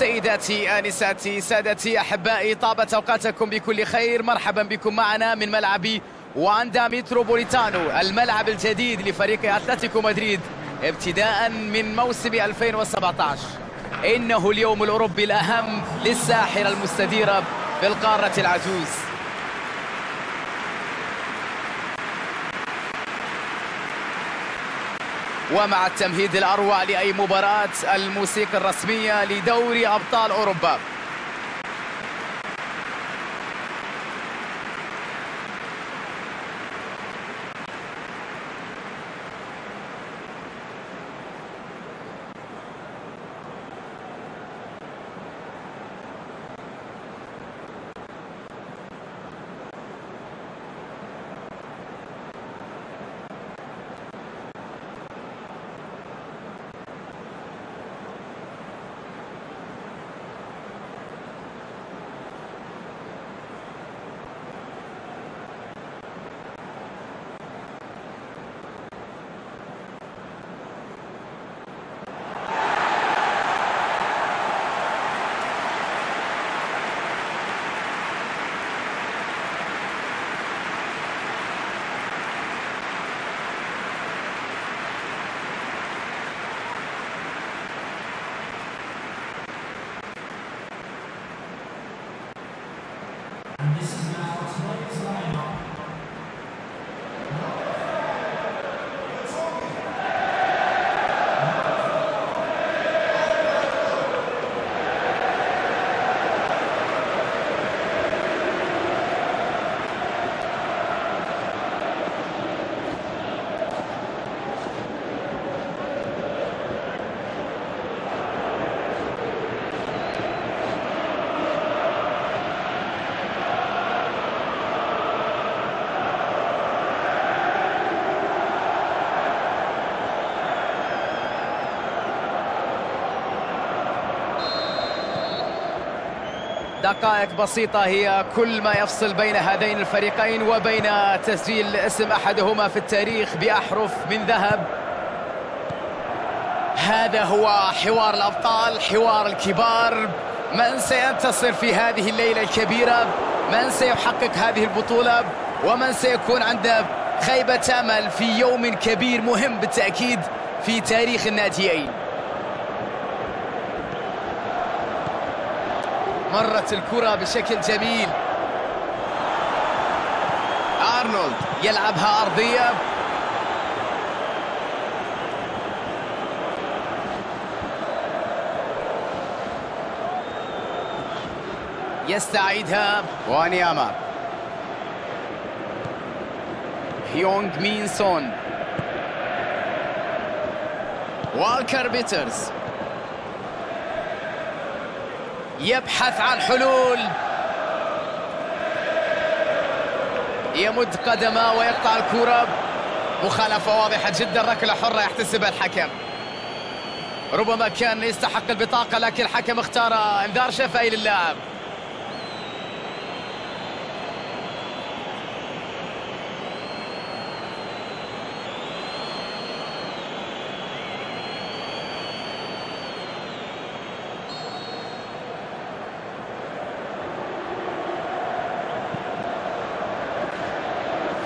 سيداتي آنساتي سادتي أحبائي طابت أوقاتكم بكل خير. مرحبا بكم معنا من ملعب واندا متروبوليتانو الملعب الجديد لفريق أتلتيكو مدريد ابتداء من موسم 2017 إنه اليوم الأوروبي الأهم للساحرة المستديرة في القارة العجوز. ومع التمهيد الأروع لأي مباراة الموسيقى الرسمية لدوري أبطال أوروبا. This is now a players' lineup. دقائق بسيطة هي كل ما يفصل بين هذين الفريقين وبين تسجيل اسم أحدهما في التاريخ بأحرف من ذهب. هذا هو حوار الأبطال حوار الكبار. من سينتصر في هذه الليلة الكبيرة؟ من سيحقق هذه البطولة؟ ومن سيكون عنده خيبة أمل في يوم كبير مهم بالتأكيد في تاريخ الناديين مرت الكرة بشكل جميل. أرنولد يلعبها أرضية. يستعيدها وانياما. هيونغ مين سون والكر بيترز. يبحث عن حلول. يمد قدمه ويقطع الكرة. مخالفة واضحة جدا ركلة حرة يحتسبها الحكم. ربما كان يستحق البطاقة لكن الحكم اختار انذار شفهي للاعب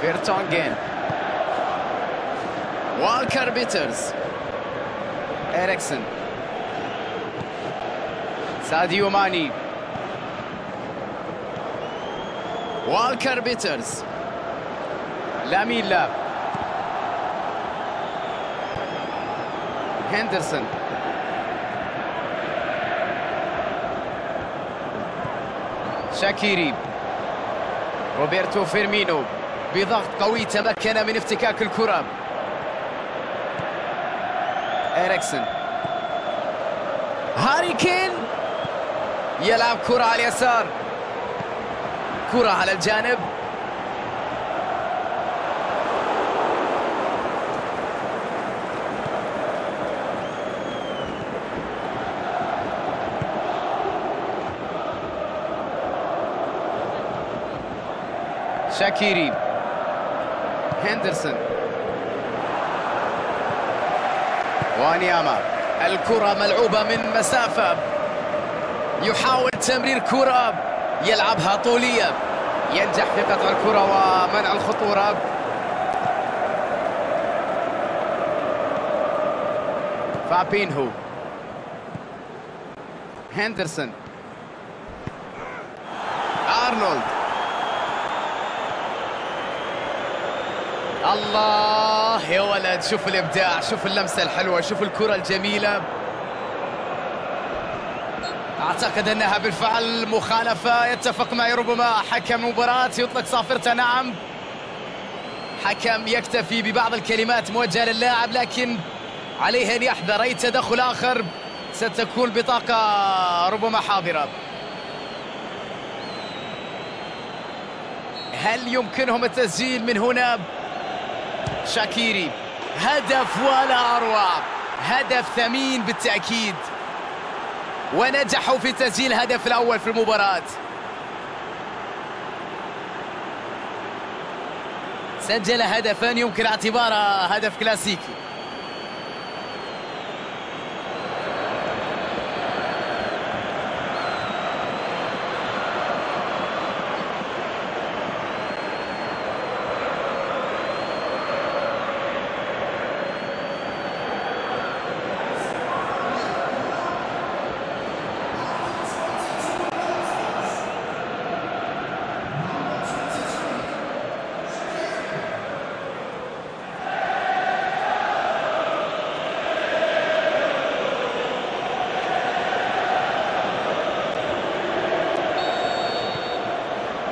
فيرتونجين والكر بيترز إريكسن ساديو ماني والكر بيترز لامين لاب هندرسون شاكيري روبرتو فيرمينو بضغط قوي تمكن من افتكاك الكرة. إريكسن هاري كين. يلعب كرة على اليسار. كرة على الجانب. شاكيري. هندرسون. وانياما. الكرة ملعوبة من مسافة. يحاول تمرير كرة. يلعبها طولية. ينجح في قطع الكرة ومنع الخطورة. فابينهو. هندرسون. أرنولد. الله يا ولد شوف الإبداع شوف اللمسة الحلوة شوف الكرة الجميلة. أعتقد أنها بالفعل مخالفة يتفق معي ربما حكم المباراه يطلق صافرته نعم. حكم يكتفي ببعض الكلمات موجهة للاعب لكن عليه أن يحذر. أي تدخل آخر ستكون بطاقة ربما حاضرة. هل يمكنهم التسجيل من هنا؟ شاكيري. هدف ولا أروع. هدف ثمين بالتأكيد. ونجحوا في تسجيل الهدف الأول في المباراة. سجل هدفا يمكن اعتباره هدف كلاسيكي.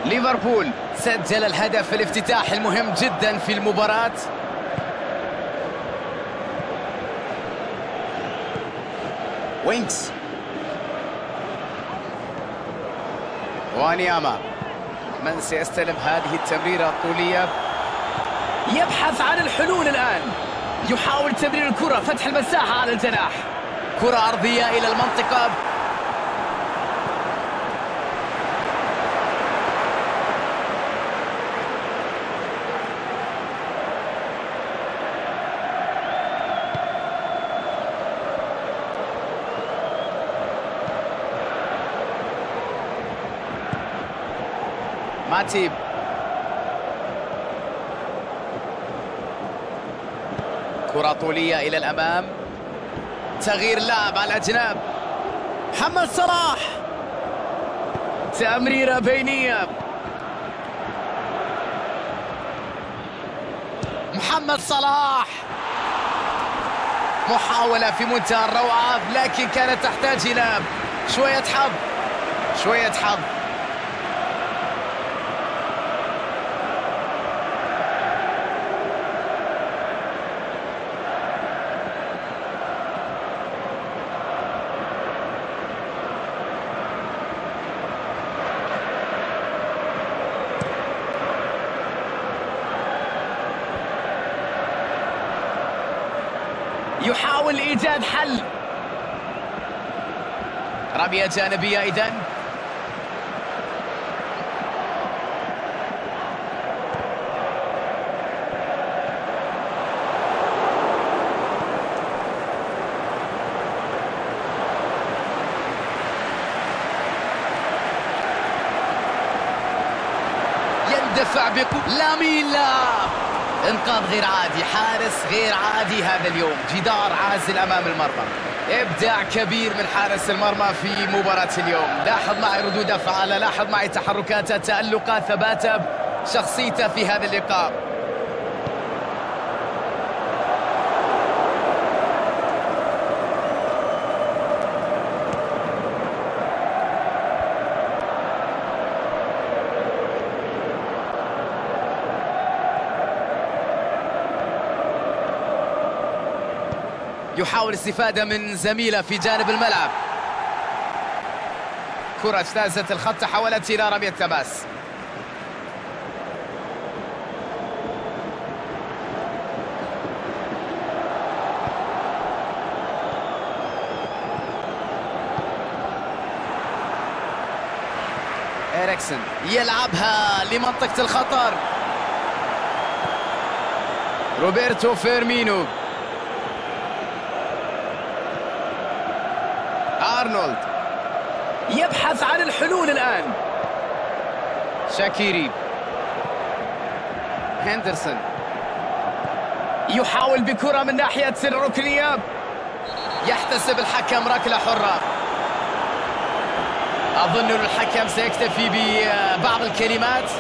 ليفربول. سجل الهدف الافتتاحي المهم جدا في المباراة. وينكس. وانياما. من سيستلم هذه التمريرة الطولية؟ يبحث عن الحلول الآن. يحاول تمرير الكرة فتح المساحة على الجناح. كرة أرضية إلى المنطقة. ماتيب كرة طولية إلى الأمام. تغيير لاعب على الأجناب. محمد صلاح. تمريرة بينية. محمد صلاح. محاولة في منتهى الروعة لكن كانت تحتاج إلى شوية حظ. شوية حظ. يحاول إيجاد حل. رمية جانبية اذا يندفع بقوة لامين لا إنقاذ غير عادي حارس غير عادي هذا اليوم. جدار عازل أمام المرمى. إبداع كبير من حارس المرمى في مباراة اليوم. لاحظ معي ردود أفعاله لاحظ معي تحركاته تألقه ثباته شخصيته في هذا اللقاء. يحاول الاستفادة من زميله في جانب الملعب. كرة اجتازت الخط تحولت إلى رمية تماس إريكسن يلعبها لمنطقة الخطر. روبرتو فيرمينو. أرنولد. يبحث عن الحلول الآن. شاكيري. هندرسون. يحاول بكرة من ناحية الركنية يحتسب الحكم ركلة حرة. أظن الحكم سيكتفي ببعض الكلمات.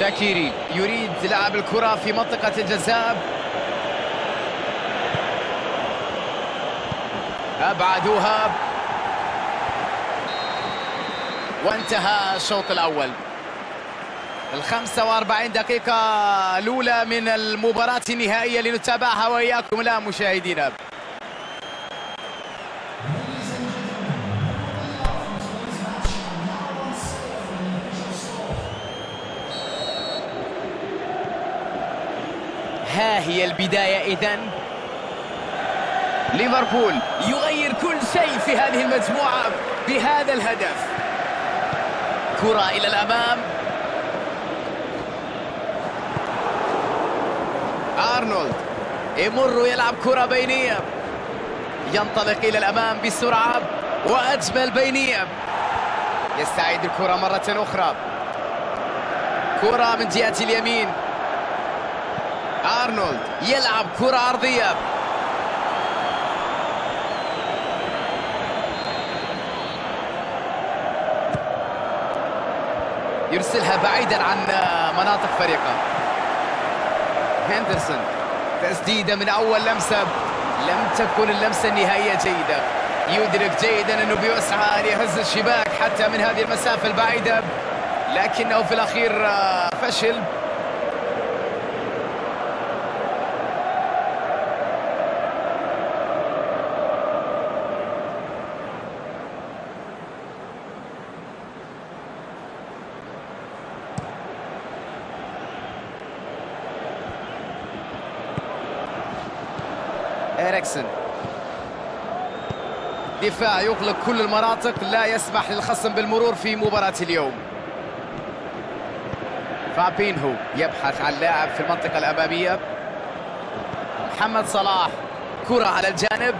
شاكيري يريد لعب الكرة في منطقة الجزاء. أبعدوها وانتهى الشوط الأول. الخمسة وأربعين دقيقة الأولى من المباراة النهائية لنتابعها وإياكم. الآن مشاهدينا. هي البداية إذن. ليفربول. يغير كل شيء في هذه المجموعة بهذا الهدف. كرة إلى الأمام. أرنولد. يمر يلعب كرة بينية. ينطلق إلى الأمام بسرعة وأجمل بينية. يستعيد الكرة مرة أخرى. كرة من جهة اليمين. أرنولد يلعب كرة أرضية. يرسلها بعيدا عن مناطق فريقه. هندرسون تسديدة من أول لمسة. لم تكن اللمسة النهائية جيدة. يدرك جيدا أنه بيسعى ليهز الشباك حتى من هذه المسافة البعيدة. لكنه في الأخير فشل. إريكسن دفاع يغلق كل المناطق لا يسمح للخصم بالمرور في مباراة اليوم. فابينهو يبحث عن لاعب في المنطقة الأمامية. محمد صلاح كرة على الجانب.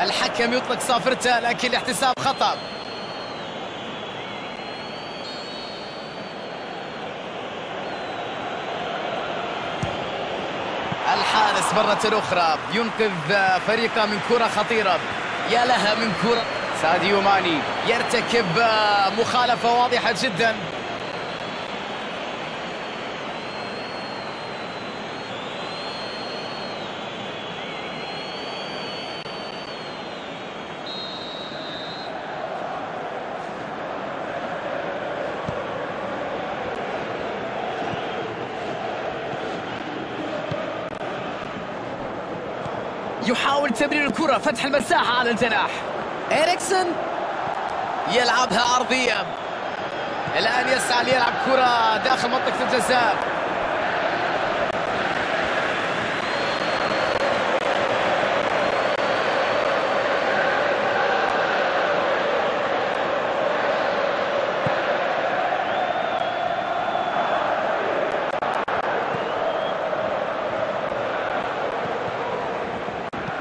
الحكم يطلق صافرته لكن الاحتساب خطأ. مرة أخرى. ينقذ فريقه من كرة خطيرة. يا لها من كرة. ساديو ماني يرتكب مخالفة واضحة جدا. يحاول تمرير الكرة فتح المساحة على الجناح. إريكسون يلعبها أرضية الآن يسعى ليلعب كرة داخل منطقة الجزاء.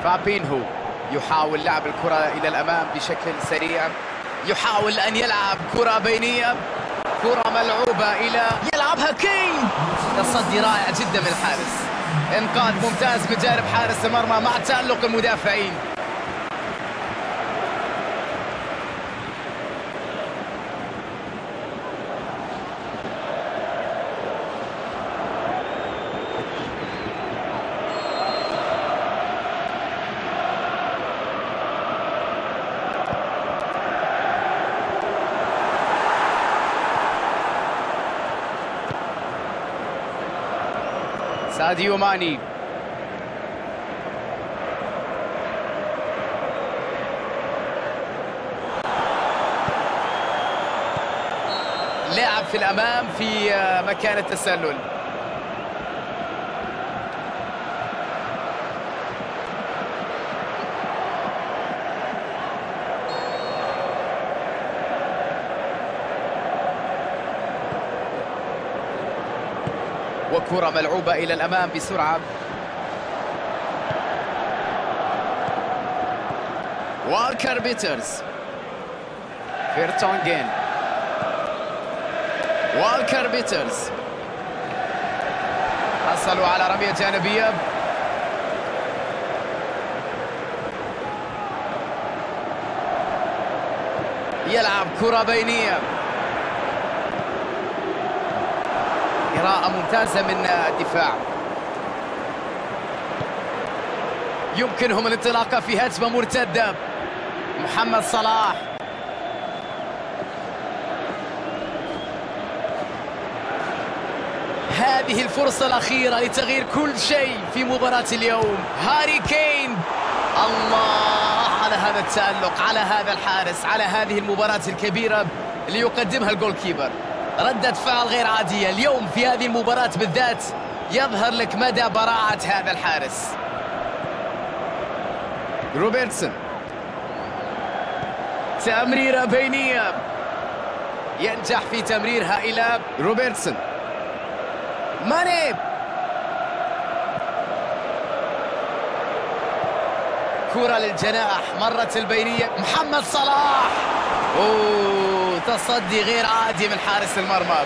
فابينهو يحاول لعب الكرة إلى الأمام بشكل سريع. يحاول أن يلعب كرة بينية. كرة ملعوبة إلى يلعبها كين. تصدي رائع جدا من الحارس. إنقاذ ممتاز من جانب حارس المرمى مع تألق المدافعين. ساديو ماني لعب في الأمام في مكان التسلل. وكرة ملعوبة إلى الأمام بسرعة. والكر بيترز فيرتونجين والكر بيترز حصلوا على رمية جانبية. يلعب كرة بينية. قراءة ممتازة من الدفاع. يمكنهم الانطلاقة في هجمة مرتدة. محمد صلاح. هذه الفرصة الأخيرة لتغيير كل شيء في مباراة اليوم. هاري كين. الله على هذا التألق على هذا الحارس على هذه المباراة الكبيرة اللي يقدمها ال goalkeeper ردة فعل غير عادية. اليوم في هذه المباراة بالذات يظهر لك مدى براعة هذا الحارس. روبرتسون. تمريرة بينية. ينجح في تمريرها إلى روبرتسون. ماني. كرة للجناح. مرت البينية. محمد صلاح. أوه. تصدي غير عادي من حارس المرمى.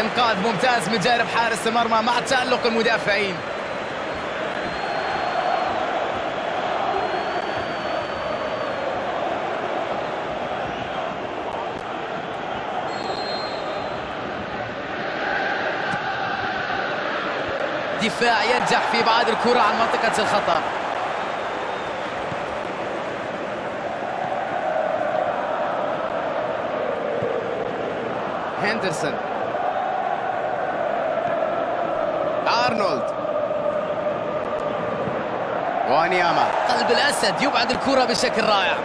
انقاذ ممتاز من جانب حارس المرمى مع تألق المدافعين. دفاع ينجح في بعض الكرة عن منطقة الخطر هندرسون أرنولد. وانياما. قلب الأسد يبعد الكرة بشكل رائع.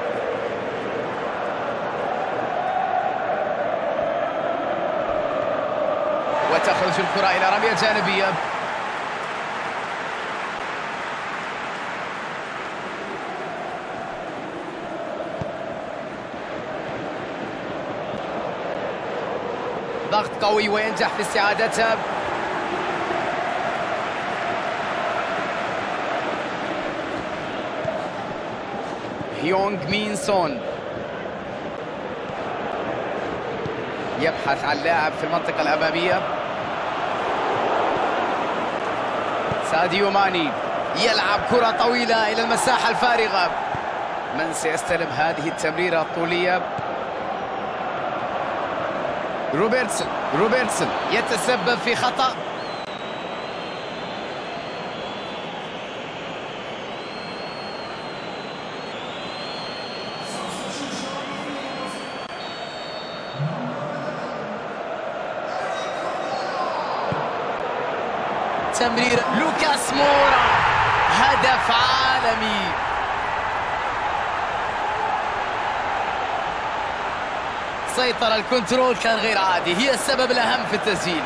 وتخرج الكرة إلى رمية جانبية. ضغط قوي وينجح في استعادتها هيونغ مين سون. يبحث عن لاعب في المنطقة الأمامية. ساديو ماني يلعب كرة طويلة إلى المساحة الفارغة. من سيستلم هذه التمريرة الطولية؟ روبرتسون روبرتسون يتسبب في خطأ. تمرير لوكاس مورا هدف عالمي. سيطر الكنترول كان غير عادي. هي السبب الأهم في التسجيل.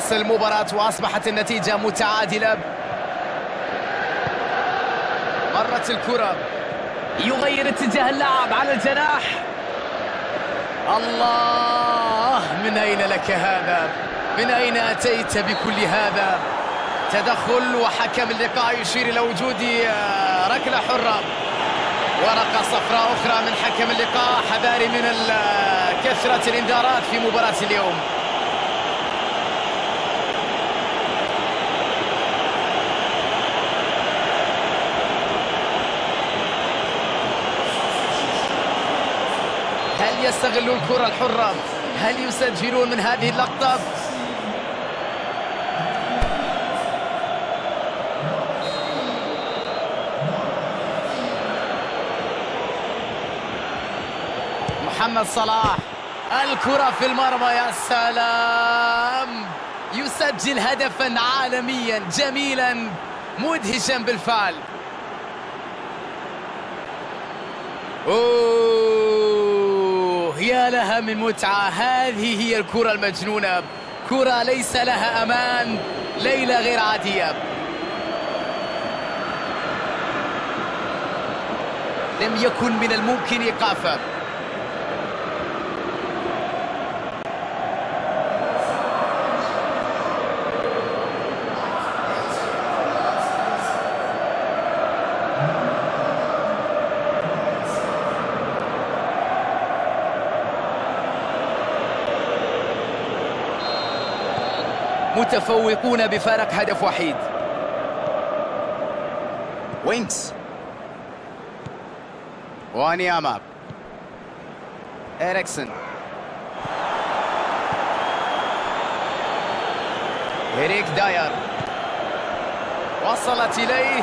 نواصل المباراة وأصبحت النتيجة متعادلة. مرت الكرة. يغير اتجاه اللعب على الجناح. الله من أين لك هذا؟ من أين أتيت بكل هذا؟ تدخل وحكم اللقاء يشير إلى وجود ركلة حرة. ورقة صفراء أخرى من حكم اللقاء. حذاري من كثرة الإنذارات في مباراة اليوم هل يستغلوا الكرة الحرة؟ هل يسجلون من هذه اللقطة؟ محمد صلاح الكرة في المرمى يا سلام يسجل هدفا عالميا جميلا مدهشا بالفعل أوه يا لها من متعة. هذه هي الكرة المجنونة. كرة ليس لها أمان. ليلة غير عادية. لم يكن من الممكن إيقافه متفوقون بفارق هدف وحيد. وينكس. وانياما. إريكسن إريك داير. وصلت إليه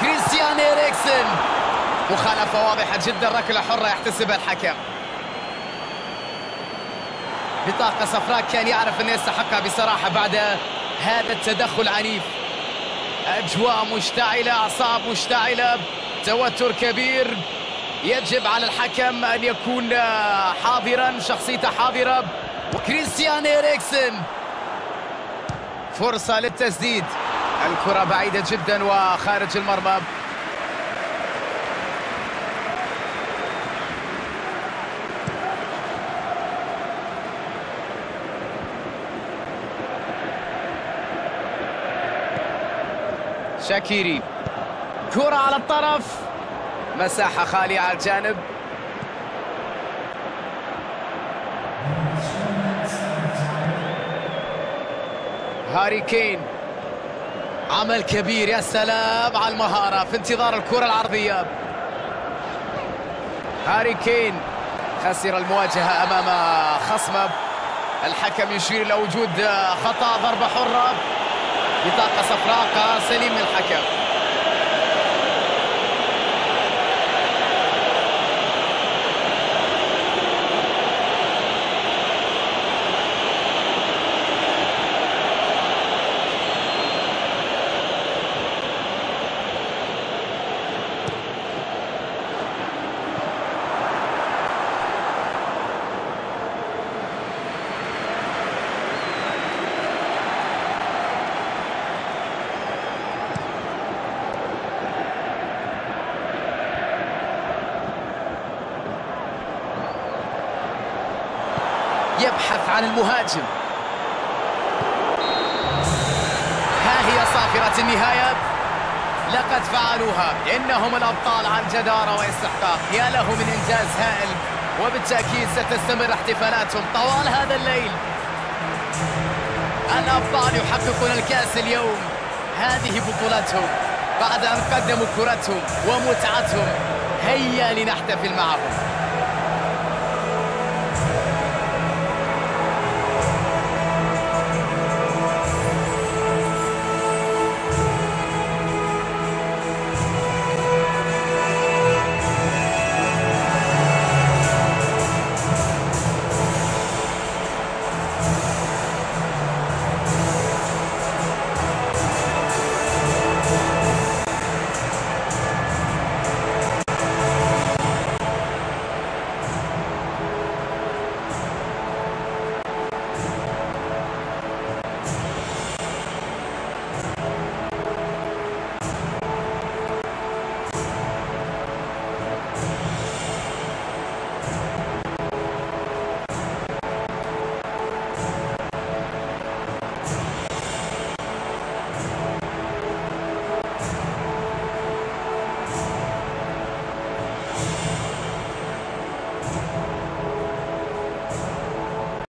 كريستيان إريكسن مخالفة واضحة جدا ركلة حرة يحتسبها الحكم. بطاقة صفراء. كان يعرف أنه يستحقها بصراحة بعد هذا التدخل العنيف أجواء مشتعلة أعصاب مشتعلة توتر كبير. يجب على الحكم أن يكون حاضرا شخصيته حاضرة. وكريستيان إريكسن. فرصة للتسديد. الكرة بعيدة جدا وخارج المرمى. شاكيري. كرة على الطرف. مساحة خالية على الجانب. هاري كين. عمل كبير يا سلام على المهارة في انتظار الكرة العرضية. هاري كين خسر المواجهة أمام خصمه الحكم يشير إلى وجود خطأ ضربة حرة. بطاقة صفراء قرار سليم من الحكم. يبحث عن المهاجم. ها هي صافرة النهاية. لقد فعلوها. إنهم الأبطال عن جدارة واستحقاق. يا له من إنجاز هائل. وبالتأكيد ستستمر احتفالاتهم طوال هذا الليل. الأبطال يحققون الكأس اليوم. هذه بطولتهم. بعد أن قدموا كرتهم ومتعتهم هيا لنحتفل معهم.